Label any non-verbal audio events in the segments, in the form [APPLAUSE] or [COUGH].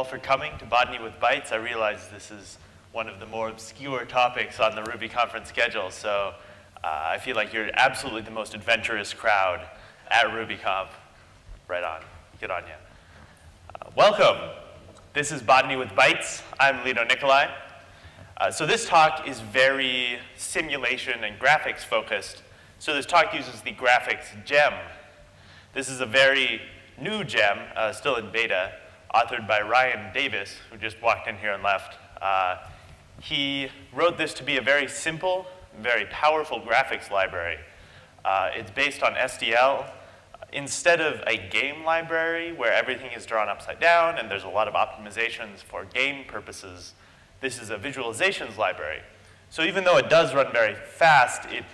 All for coming to Botany with Bytes. I realize this is one of the more obscure topics on the Ruby conference schedule, so uh, I feel like you're absolutely the most adventurous crowd at RubyConf. Right on. Good on you. Uh, welcome. This is Botany with Bytes. I'm Lito Nicolai. Uh, so this talk is very simulation and graphics focused. So this talk uses the graphics gem. This is a very new gem, uh, still in beta, authored by Ryan Davis, who just walked in here and left. Uh, he wrote this to be a very simple, very powerful graphics library. Uh, it's based on SDL. Instead of a game library where everything is drawn upside down and there's a lot of optimizations for game purposes, this is a visualizations library. So even though it does run very fast, it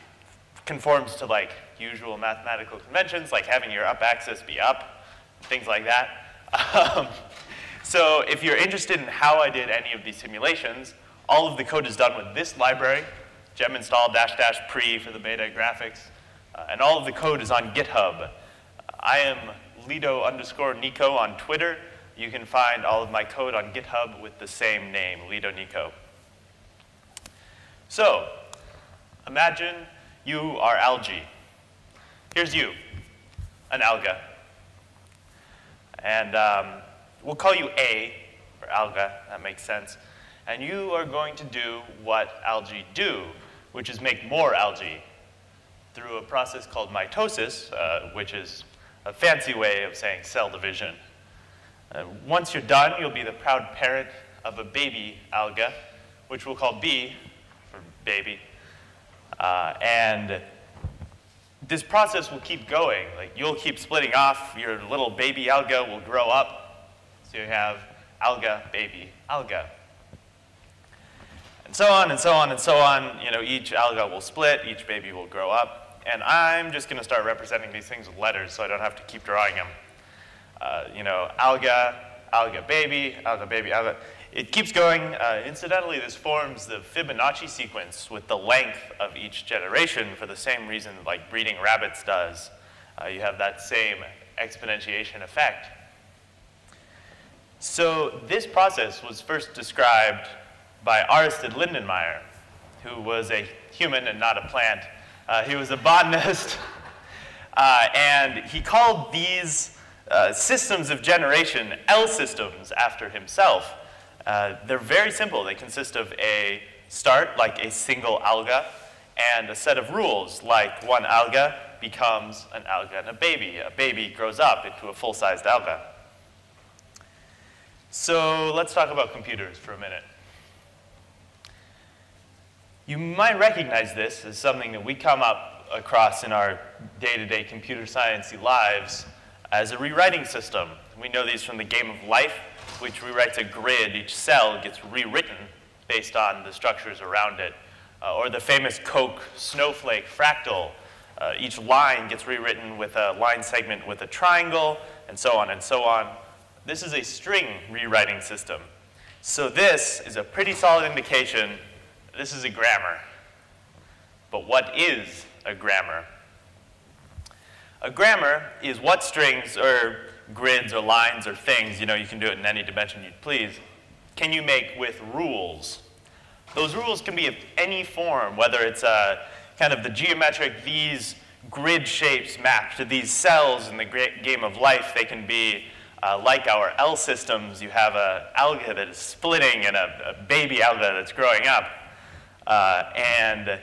conforms to like usual mathematical conventions, like having your up axis be up, things like that. Um, so if you're interested in how I did any of these simulations, all of the code is done with this library, gem install dash dash pre for the beta graphics, uh, and all of the code is on GitHub. I am Lito underscore Nico on Twitter. You can find all of my code on GitHub with the same name, Lito Nico. So, imagine you are algae. Here's you, an alga. And um, we'll call you A for alga, that makes sense. And you are going to do what algae do, which is make more algae through a process called mitosis, uh, which is a fancy way of saying cell division. Uh, once you're done, you'll be the proud parent of a baby alga, which we'll call B for baby. Uh, and this process will keep going. Like you'll keep splitting off, your little baby alga will grow up. So you have alga, baby, alga. And so on and so on and so on. You know, each alga will split, each baby will grow up. And I'm just going to start representing these things with letters so I don't have to keep drawing them. Uh, you know, alga, alga baby, alga baby, alga. It keeps going. Uh, incidentally, this forms the Fibonacci sequence with the length of each generation for the same reason like breeding rabbits does. Uh, you have that same exponentiation effect. So this process was first described by Aristid Lindenmayer, who was a human and not a plant. Uh, he was a botanist, [LAUGHS] uh, and he called these uh, systems of generation L systems after himself. Uh, they're very simple. They consist of a start, like a single alga, and a set of rules, like one alga becomes an alga and a baby. A baby grows up into a full-sized alga. So let's talk about computers for a minute. You might recognize this as something that we come up across in our day-to-day -day computer science lives as a rewriting system. We know these from the game of life, which rewrites a grid. Each cell gets rewritten based on the structures around it. Uh, or the famous Koch snowflake fractal. Uh, each line gets rewritten with a line segment with a triangle, and so on and so on. This is a string rewriting system. So this is a pretty solid indication this is a grammar. But what is a grammar? A grammar is what strings or grids or lines or things, you know, you can do it in any dimension you'd please, can you make with rules? Those rules can be of any form, whether it's uh, kind of the geometric, these grid shapes mapped to these cells in the game of life. They can be uh, like our L systems. You have an alga that is splitting and a, a baby alga that's growing up. Uh, and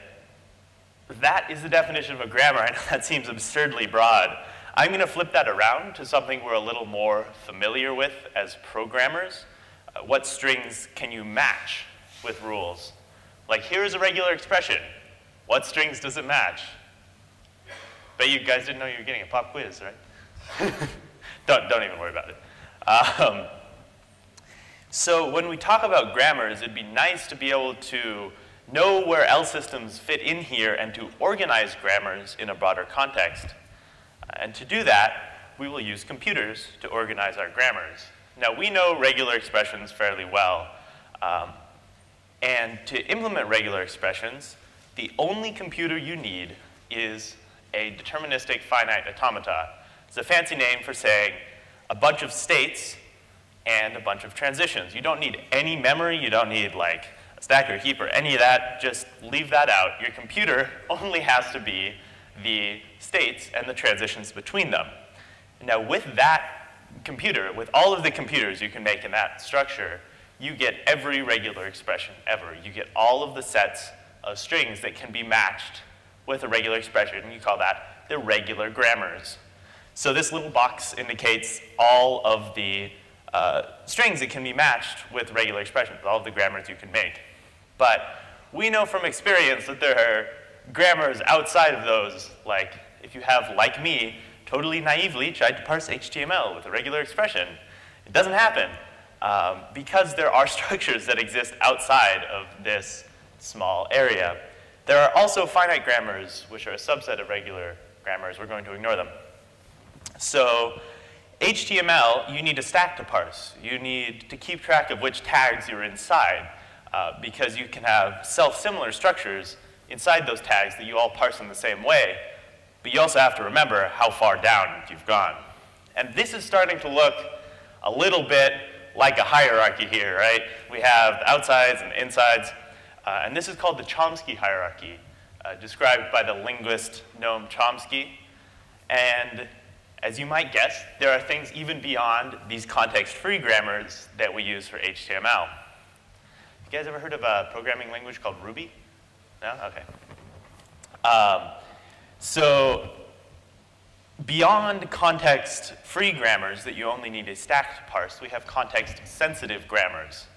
that is the definition of a grammar. [LAUGHS] I know that seems absurdly broad. I'm going to flip that around to something we're a little more familiar with as programmers. Uh, what strings can you match with rules? Like here's a regular expression. What strings does it match? Bet you guys didn't know you were getting a pop quiz, right? [LAUGHS] don't, don't even worry about it. Um, so when we talk about grammars, it'd be nice to be able to know where L systems fit in here and to organize grammars in a broader context. And to do that, we will use computers to organize our grammars. Now, we know regular expressions fairly well. Um, and to implement regular expressions, the only computer you need is a deterministic finite automata. It's a fancy name for saying a bunch of states and a bunch of transitions. You don't need any memory, you don't need like a stack or a heap or any of that, just leave that out. Your computer [LAUGHS] only has to be the states and the transitions between them. Now with that computer, with all of the computers you can make in that structure, you get every regular expression ever. You get all of the sets of strings that can be matched with a regular expression, and you call that the regular grammars. So this little box indicates all of the uh, strings that can be matched with regular expressions, all of the grammars you can make. But we know from experience that there are grammars outside of those, like if you have, like me, totally naively tried to parse HTML with a regular expression. It doesn't happen um, because there are [LAUGHS] structures that exist outside of this small area. There are also finite grammars, which are a subset of regular grammars. We're going to ignore them. So HTML, you need a stack to parse. You need to keep track of which tags you're inside uh, because you can have self-similar structures inside those tags that you all parse in the same way. But you also have to remember how far down you've gone. And this is starting to look a little bit like a hierarchy here, right? We have the outsides and the insides. Uh, and this is called the Chomsky hierarchy, uh, described by the linguist Noam Chomsky. And as you might guess, there are things even beyond these context-free grammars that we use for HTML. You guys ever heard of a programming language called Ruby? No? Okay. Um, so beyond context-free grammars that you only need a stack to parse, we have context-sensitive grammars.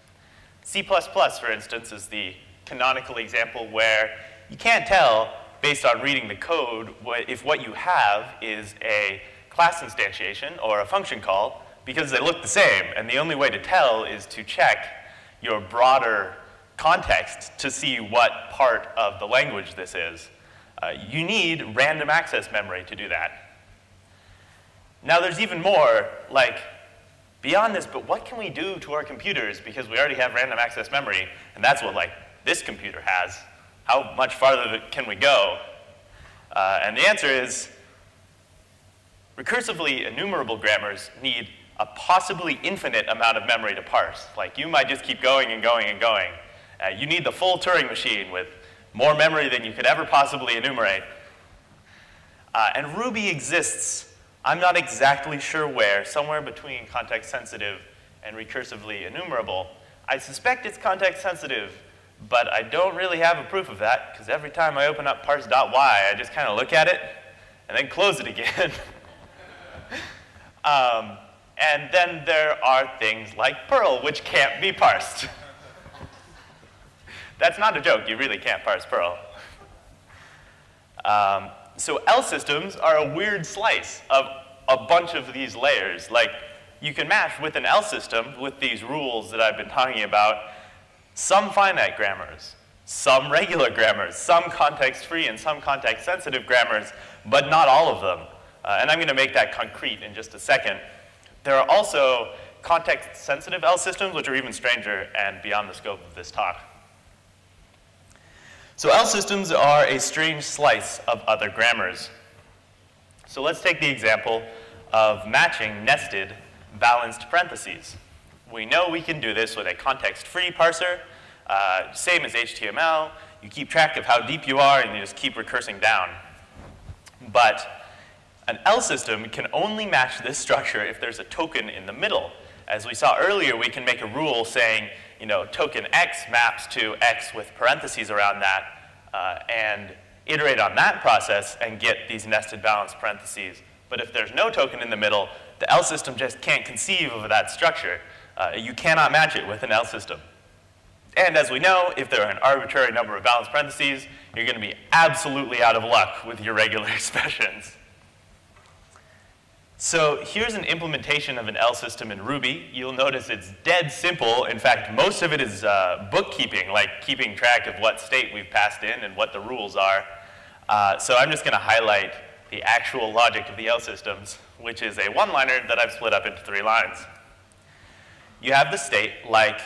C++, for instance, is the canonical example where you can't tell, based on reading the code, if what you have is a class instantiation or a function call, because they look the same. And the only way to tell is to check your broader context to see what part of the language this is. Uh, you need random access memory to do that. Now there's even more, like, beyond this, but what can we do to our computers because we already have random access memory, and that's what, like, this computer has. How much farther can we go? Uh, and the answer is, recursively enumerable grammars need a possibly infinite amount of memory to parse. Like, you might just keep going and going and going. Uh, you need the full Turing machine with more memory than you could ever possibly enumerate. Uh, and Ruby exists, I'm not exactly sure where, somewhere between context sensitive and recursively enumerable. I suspect it's context sensitive, but I don't really have a proof of that, because every time I open up parse.y, I just kind of look at it and then close it again. [LAUGHS] um, and then there are things like Perl, which can't be parsed. [LAUGHS] That's not a joke. You really can't parse Perl. Um, so L systems are a weird slice of a bunch of these layers. Like, you can match with an L system with these rules that I've been talking about some finite grammars, some regular grammars, some context-free and some context-sensitive grammars, but not all of them. Uh, and I'm going to make that concrete in just a second. There are also context-sensitive L systems, which are even stranger and beyond the scope of this talk. So L systems are a strange slice of other grammars. So let's take the example of matching nested balanced parentheses. We know we can do this with a context-free parser, uh, same as HTML. You keep track of how deep you are and you just keep recursing down. But an L system can only match this structure if there's a token in the middle. As we saw earlier, we can make a rule saying you know, token x maps to x with parentheses around that, uh, and iterate on that process and get these nested balanced parentheses. But if there's no token in the middle, the L system just can't conceive of that structure. Uh, you cannot match it with an L system. And as we know, if there are an arbitrary number of balanced parentheses, you're going to be absolutely out of luck with your regular [LAUGHS] expressions. So here's an implementation of an L system in Ruby. You'll notice it's dead simple. In fact, most of it is uh, bookkeeping, like keeping track of what state we've passed in and what the rules are. Uh, so I'm just going to highlight the actual logic of the L systems, which is a one-liner that I've split up into three lines. You have the state like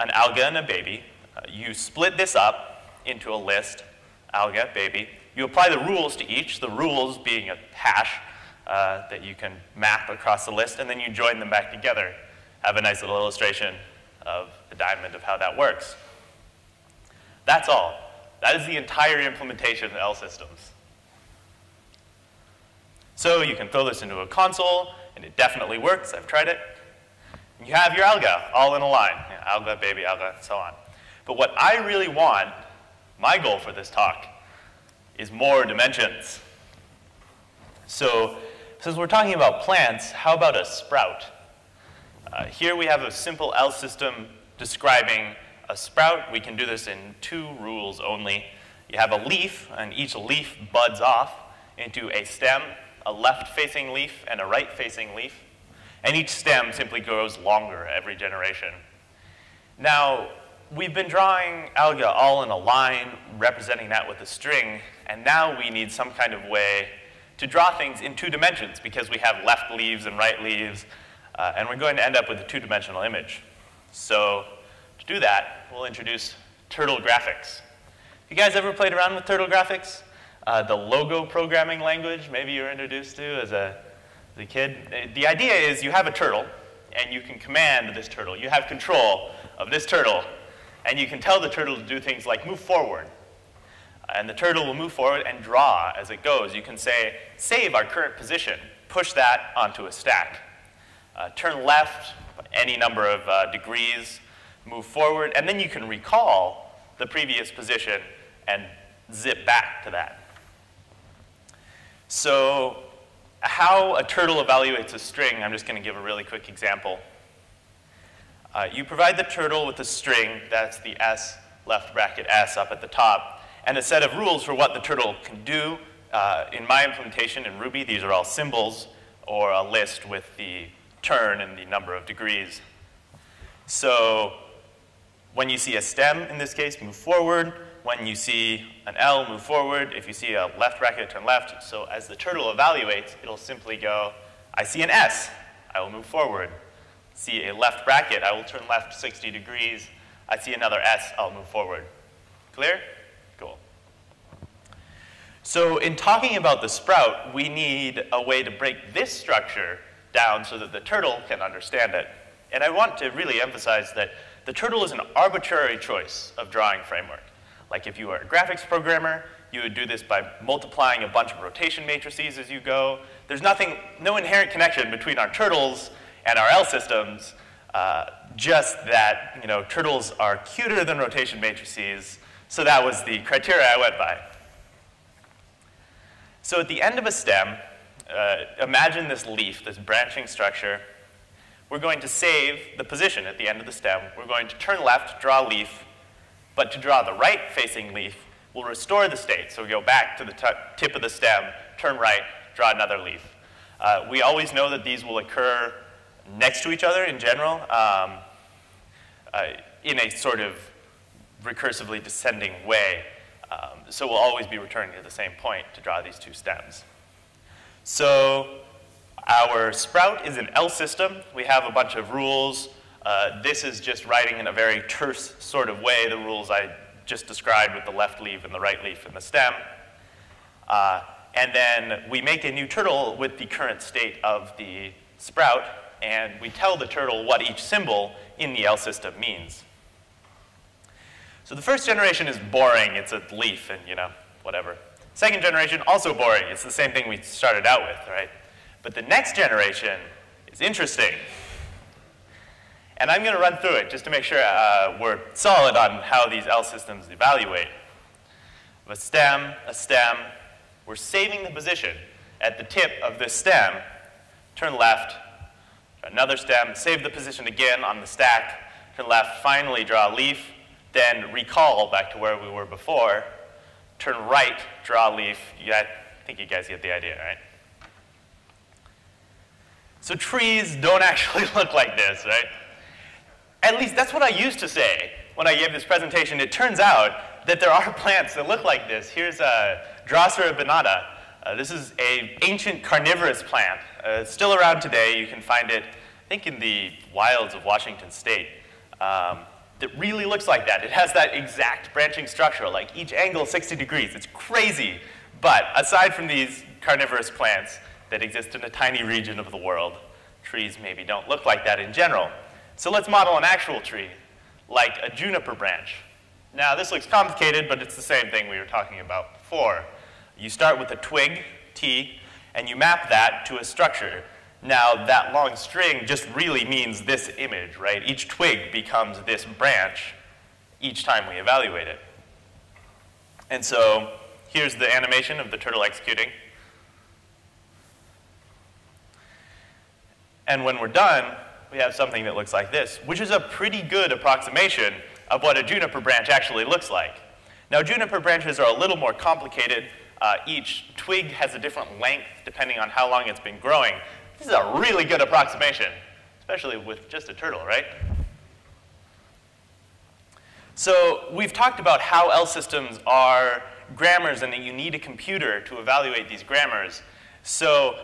an alga and a baby. Uh, you split this up into a list, alga, baby. You apply the rules to each, the rules being a hash, uh, that you can map across the list, and then you join them back together. have a nice little illustration of the diamond of how that works. That's all. That is the entire implementation of L systems. So you can throw this into a console, and it definitely works. I've tried it. You have your alga all in a line. Alga, baby alga, and so on. But what I really want, my goal for this talk, is more dimensions. So since we're talking about plants, how about a sprout? Uh, here we have a simple L system describing a sprout. We can do this in two rules only. You have a leaf, and each leaf buds off into a stem, a left-facing leaf and a right-facing leaf. And each stem simply grows longer every generation. Now, we've been drawing alga all in a line, representing that with a string, and now we need some kind of way to draw things in two dimensions because we have left leaves and right leaves, uh, and we're going to end up with a two-dimensional image. So to do that, we'll introduce turtle graphics. You guys ever played around with turtle graphics? Uh, the logo programming language maybe you were introduced to as a, as a kid. The idea is you have a turtle, and you can command this turtle. You have control of this turtle, and you can tell the turtle to do things like move forward, and the turtle will move forward and draw as it goes. You can say, save our current position, push that onto a stack. Uh, turn left any number of uh, degrees, move forward, and then you can recall the previous position and zip back to that. So how a turtle evaluates a string, I'm just going to give a really quick example. Uh, you provide the turtle with a string, that's the S, left bracket S up at the top, and a set of rules for what the turtle can do. Uh, in my implementation in Ruby, these are all symbols or a list with the turn and the number of degrees. So when you see a stem, in this case, move forward. When you see an L, move forward. If you see a left bracket, turn left. So as the turtle evaluates, it'll simply go, I see an S, I will move forward. See a left bracket, I will turn left 60 degrees. I see another S, I'll move forward. Clear? So in talking about the sprout, we need a way to break this structure down so that the turtle can understand it. And I want to really emphasize that the turtle is an arbitrary choice of drawing framework. Like if you were a graphics programmer, you would do this by multiplying a bunch of rotation matrices as you go. There's nothing, no inherent connection between our turtles and our L systems, uh, just that you know, turtles are cuter than rotation matrices, so that was the criteria I went by. So at the end of a stem, uh, imagine this leaf, this branching structure. We're going to save the position at the end of the stem. We're going to turn left, draw a leaf, but to draw the right-facing leaf, we'll restore the state. So we go back to the tip of the stem, turn right, draw another leaf. Uh, we always know that these will occur next to each other in general um, uh, in a sort of recursively descending way. Um, so we'll always be returning to the same point to draw these two stems. So our sprout is an L system. We have a bunch of rules. Uh, this is just writing in a very terse sort of way the rules I just described with the left leaf and the right leaf and the stem. Uh, and then we make a new turtle with the current state of the sprout, and we tell the turtle what each symbol in the L system means. So the first generation is boring. It's a leaf and, you know, whatever. Second generation, also boring. It's the same thing we started out with, right? But the next generation is interesting. And I'm going to run through it just to make sure uh, we're solid on how these L systems evaluate. A stem, a stem, we're saving the position at the tip of this stem, turn left, another stem, save the position again on the stack, turn left, finally draw a leaf, then recall back to where we were before, turn right, draw a leaf. You I think you guys get the idea, right? So trees don't [LAUGHS] actually look like this, right? At least that's what I used to say when I gave this presentation. It turns out that there are [LAUGHS] plants that look like this. Here's a Drosera binata. Uh, this is an ancient carnivorous plant. Uh, still around today. You can find it, I think, in the wilds of Washington State. Um, that really looks like that. It has that exact branching structure, like each angle 60 degrees. It's crazy. But aside from these carnivorous plants that exist in a tiny region of the world, trees maybe don't look like that in general. So let's model an actual tree, like a juniper branch. Now, this looks complicated, but it's the same thing we were talking about before. You start with a twig, T, and you map that to a structure. Now, that long string just really means this image, right? Each twig becomes this branch each time we evaluate it. And so here's the animation of the turtle executing. And when we're done, we have something that looks like this, which is a pretty good approximation of what a juniper branch actually looks like. Now, juniper branches are a little more complicated. Uh, each twig has a different length depending on how long it's been growing. This is a really good approximation, especially with just a turtle, right? So we've talked about how L systems are grammars and that you need a computer to evaluate these grammars. So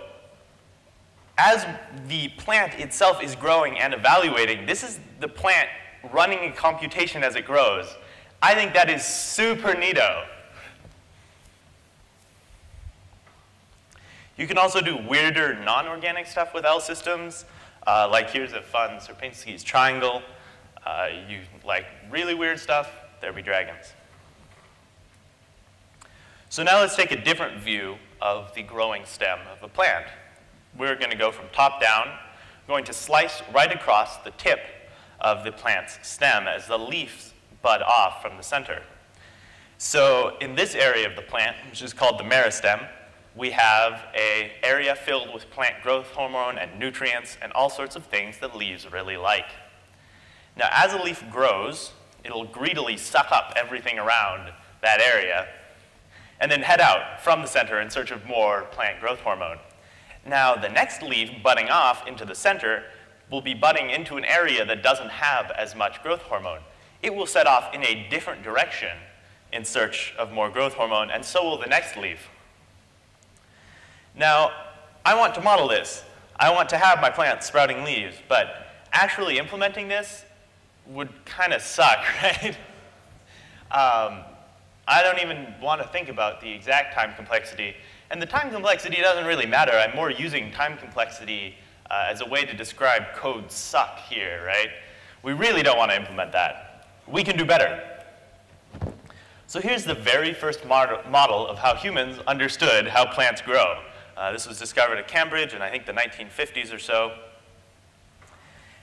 as the plant itself is growing and evaluating, this is the plant running a computation as it grows. I think that is super neato. You can also do weirder non-organic stuff with L systems. Uh, like here's a fun Sierpinski's triangle. Uh, you like really weird stuff, there be dragons. So now let's take a different view of the growing stem of a plant we're going to go from top down, We're going to slice right across the tip of the plant's stem as the leaves bud off from the center. So in this area of the plant, which is called the meristem, we have a area filled with plant growth hormone and nutrients and all sorts of things that leaves really like. Now, as a leaf grows, it'll greedily suck up everything around that area and then head out from the center in search of more plant growth hormone. Now, the next leaf budding off into the center will be budding into an area that doesn't have as much growth hormone. It will set off in a different direction in search of more growth hormone, and so will the next leaf. Now, I want to model this. I want to have my plant sprouting leaves, but actually implementing this would kind of suck, [LAUGHS] right? um, I don't even want to think about the exact time complexity and the time complexity doesn't really matter. I'm more using time complexity uh, as a way to describe code suck here, right? We really don't want to implement that. We can do better. So here's the very first model of how humans understood how plants grow. Uh, this was discovered at Cambridge in, I think, the 1950s or so.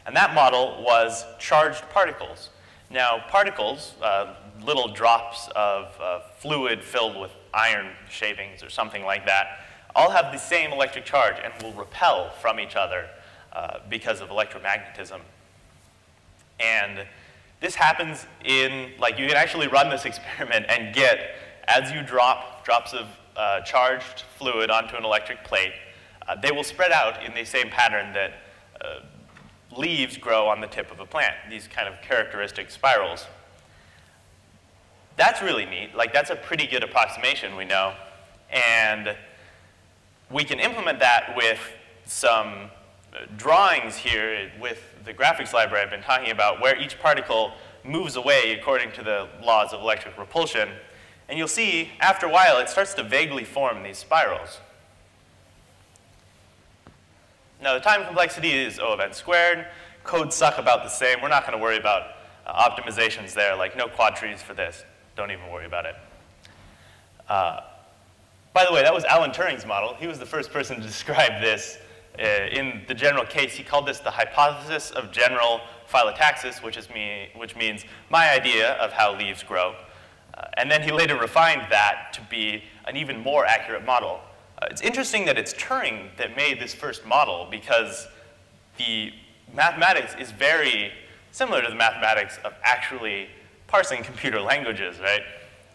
And that model was charged particles. Now, particles, uh, little drops of uh, fluid filled with iron shavings or something like that, all have the same electric charge and will repel from each other uh, because of electromagnetism. And this happens in, like, you can actually run this [LAUGHS] experiment and get, as you drop drops of uh, charged fluid onto an electric plate, uh, they will spread out in the same pattern that uh, leaves grow on the tip of a plant, these kind of characteristic spirals. That's really neat. Like, that's a pretty good approximation, we know. And we can implement that with some drawings here with the graphics library I've been talking about, where each particle moves away according to the laws of electric repulsion. And you'll see, after a while, it starts to vaguely form these spirals. Now, the time complexity is O of n squared. Codes suck about the same. We're not going to worry about uh, optimizations there, like no quad trees for this. Don't even worry about it. Uh, by the way, that was Alan Turing's model. He was the first person to [LAUGHS] describe this. Uh, in the general case, he called this the hypothesis of general phyllotaxis, which, is me, which means my idea of how leaves grow. Uh, and then he later refined that to be an even more accurate model. Uh, it's interesting that it's Turing that made this first model because the mathematics is very similar to the mathematics of actually parsing [LAUGHS] computer languages, right?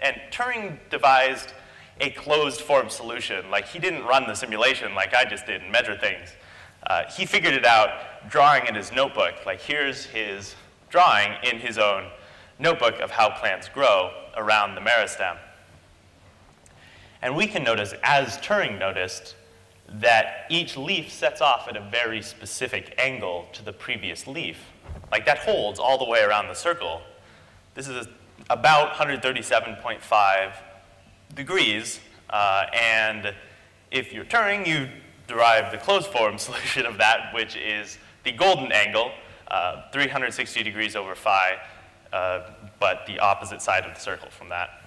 And Turing devised a closed form solution. Like he didn't run the simulation like I just did and measure things. Uh, he figured it out drawing in his notebook. Like here's his drawing in his own notebook of how plants grow around the meristem. And we can notice, as Turing noticed, that each leaf sets off at a very specific angle to the previous leaf. Like that holds all the way around the circle. This is about 137.5 degrees, uh, and if you're Turing, you derive the closed form [LAUGHS] solution of that, which is the golden angle, uh, 360 degrees over phi, uh, but the opposite side of the circle from that.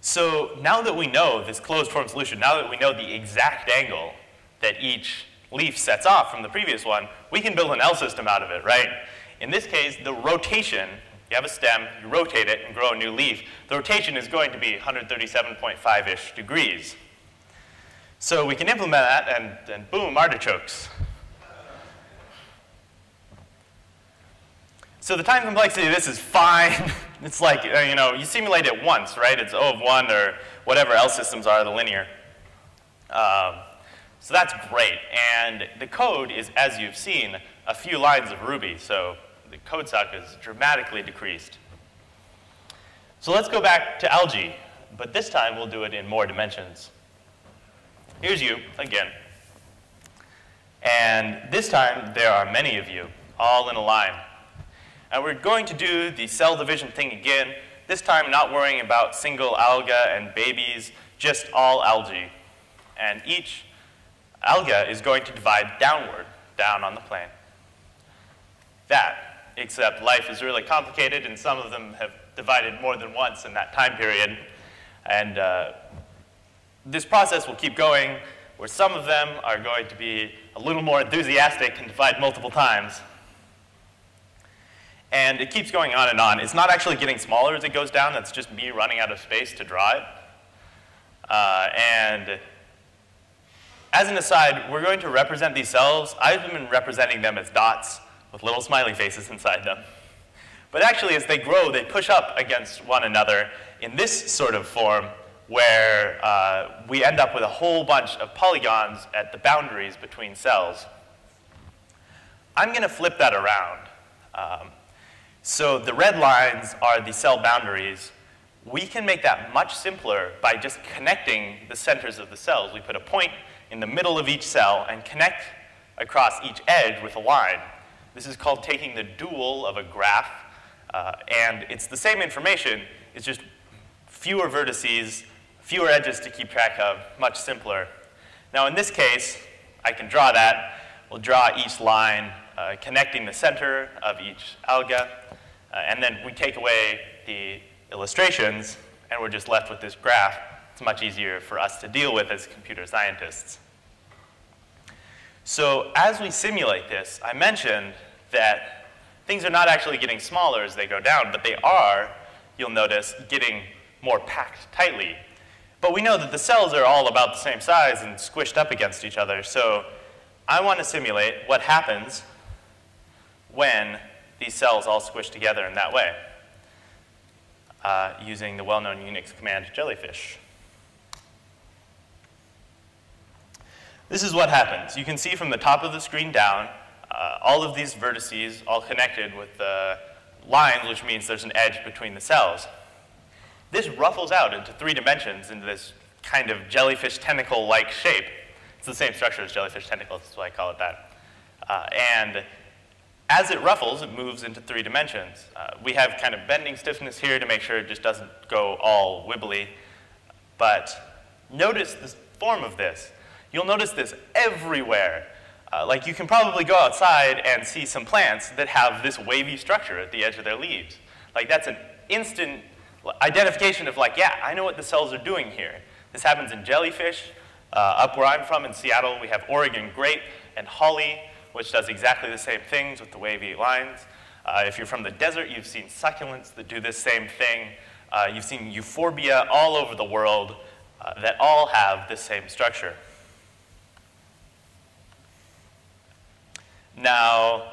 So now that we know this closed form solution, now that we know the exact angle that each leaf sets off from the previous one, we can build an L system out of it, right? In this case, the rotation, you have a stem, you rotate it and grow a new leaf, the rotation is going to be 137.5-ish degrees. So we can implement that and, and boom, artichokes. So the time complexity of this is fine. [LAUGHS] it's like, uh, you know, you simulate it once, right? It's O of 1 or whatever L systems are, the linear. Um, so that's great. And the code is, as you've seen, a few lines of Ruby. So the code suck is dramatically decreased. So let's go back to algae. But this time, we'll do it in more dimensions. Here's you, again. And this time, there are many of you, all in a line. And we're going to do the cell division thing again, this time not worrying about single alga and babies, just all algae. And each alga is going to divide downward, down on the plane. That, except life is really complicated, and some of them have divided more than once in that time period. And uh, this process will keep going, where some of them are going to be a little more enthusiastic and divide multiple times. And it keeps going on and on. It's not actually getting smaller as it goes down. That's just me running out of space to draw it. Uh, and as an aside, we're going to represent these cells. I've been representing them as dots with little smiley faces inside them. But actually, as they grow, they push up against one another in this sort of form where uh, we end up with a whole bunch of polygons at the boundaries between cells. I'm going to flip that around. Um, so the red lines are the cell boundaries. We can make that much simpler by just connecting the centers of the cells. We put a point in the middle of each cell and connect across each edge with a line. This is called taking the dual of a graph, uh, and it's the same information, it's just fewer vertices, fewer edges to keep track of, much simpler. Now in this case, I can draw that. We'll draw each line uh, connecting the center of each alga, uh, and then we take away the illustrations, and we're just left with this graph. It's much easier for us to deal with as computer scientists. So as we simulate this, I mentioned that things are not actually getting smaller as they go down, but they are, you'll notice, getting more packed tightly. But we know that the cells are all about the same size and squished up against each other, so I want to simulate what happens when these cells all squish together in that way uh, using the well-known Unix command jellyfish. This is what happens. You can see from the top of the screen down, uh, all of these vertices all connected with the lines, which means there's an edge between the cells. This ruffles out into three dimensions into this kind of jellyfish tentacle-like shape. It's the same structure as jellyfish tentacles, that's why I call it that. Uh, and as it ruffles, it moves into three dimensions. Uh, we have kind of bending stiffness here to make sure it just doesn't go all wibbly. But notice the form of this. You'll notice this everywhere. Uh, like you can probably go outside and see some plants that have this wavy structure at the edge of their leaves. Like that's an instant identification of like, yeah, I know what the cells are doing here. This happens in jellyfish. Uh, up where I'm from in Seattle, we have Oregon grape and holly, which does exactly the same things with the wavy lines. Uh, if you're from the desert, you've seen succulents that do this same thing. Uh, you've seen euphorbia all over the world uh, that all have this same structure. Now,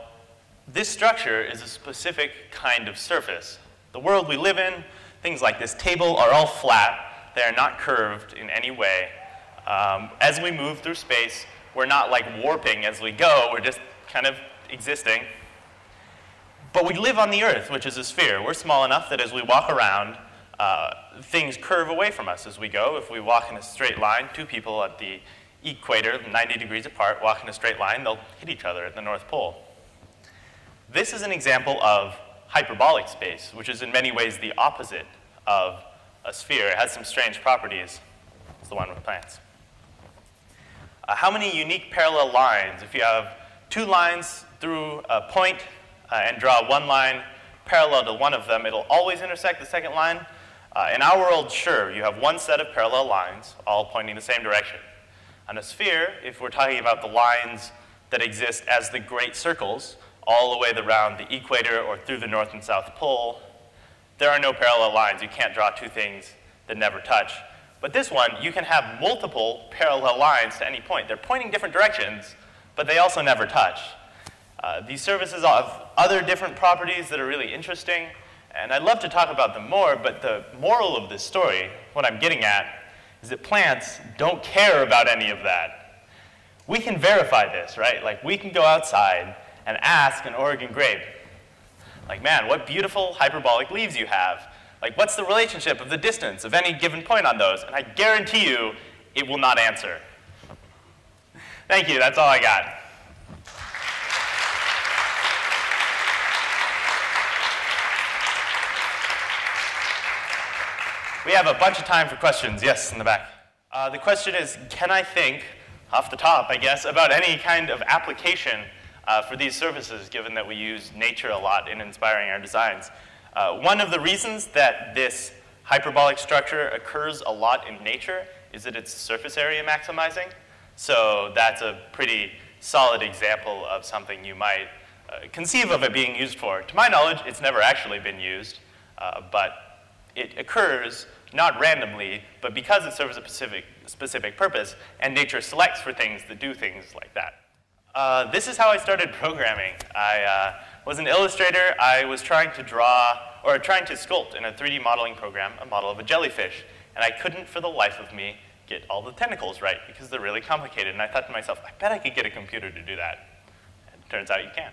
this structure is a specific kind of surface. The world we live in, things like this table are all flat. They are not curved in any way. Um, as we move through space, we're not like warping as we go. We're just kind of existing. But we live on the Earth, which is a sphere. We're small enough that as we walk around, uh, things curve away from us as we go. If we walk in a straight line, two people at the equator, 90 degrees apart, walk in a straight line, they'll hit each other at the North Pole. This is an example of hyperbolic space, which is in many ways the opposite of a sphere. It has some strange properties. It's the one with plants. Uh, how many unique parallel lines, if you have two lines through a point uh, and draw one line parallel to one of them, it'll always intersect the second line. Uh, in our world, sure, you have one set of parallel lines, all pointing the same direction. On a sphere, if we're talking about the lines that exist as the great circles, all the way around the equator or through the north and south pole, there are no parallel lines. You can't draw two things that never touch. But this one, you can have multiple parallel lines to any point. They're pointing different directions, but they also never touch. Uh, these surfaces have other different properties that are really interesting, and I'd love to talk about them more, but the moral of this story, what I'm getting at, is that plants don't care about any of that. We can verify this, right? Like, we can go outside and ask an Oregon grape, like, man, what beautiful hyperbolic leaves you have. Like, what's the relationship of the distance of any given point on those? And I guarantee you, it will not answer. Thank you, that's all I got. We have a bunch of time for questions. Yes, in the back. Uh, the question is, can I think, off the top, I guess, about any kind of application uh, for these services, given that we use nature a lot in inspiring our designs. Uh, one of the reasons that this hyperbolic structure occurs a lot in nature is that it's surface area maximizing. So that's a pretty solid example of something you might uh, conceive of it being used for. To my knowledge, it's never actually been used, uh, but it occurs not randomly, but because it serves a specific, specific purpose, and nature selects for things that do things like that. Uh, this is how I started programming. I uh, was an illustrator. I was trying to draw, or trying to sculpt in a 3D modeling program, a model of a jellyfish. And I couldn't, for the life of me, get all the tentacles right because they're really complicated. And I thought to myself, I bet I could get a computer to do that. And it turns out you can.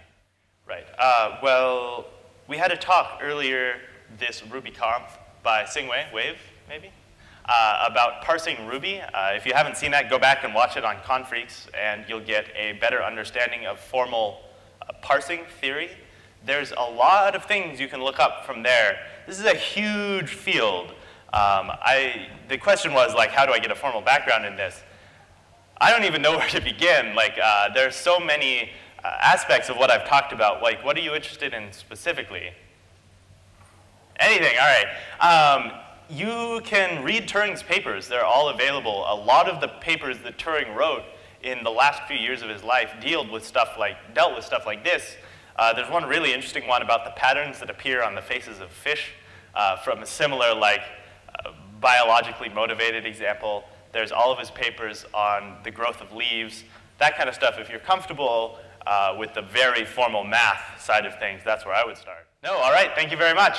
Right. Uh, well, we had a talk earlier this RubyConf by Singwei, Wave, maybe? uh, about parsing Ruby. Uh, if you haven't seen that, go back and watch it on Confreaks, and you'll get a better understanding of formal parsing theory. There's a lot of things you can look up from there. This is a huge field. Um, I, the question was, like, how do I get a formal background in this? I don't even know [LAUGHS] where to begin. Like, uh, there's so many uh, aspects of what I've talked about. Like, what are you interested in specifically? Anything, all right. Um, you can read Turing's papers. They're all available. A lot of the papers that Turing wrote in the last few years of his life dealt with stuff like, dealt with stuff like this. Uh, there's one really interesting one about the patterns that appear on the faces of fish uh, from a similar, like, uh, biologically motivated example. There's all of his papers on the growth of leaves, that kind of stuff. If you're comfortable uh, with the very formal math side of things, that's where I would start. No, all right, thank you very much.